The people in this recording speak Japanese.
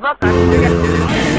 ばかり。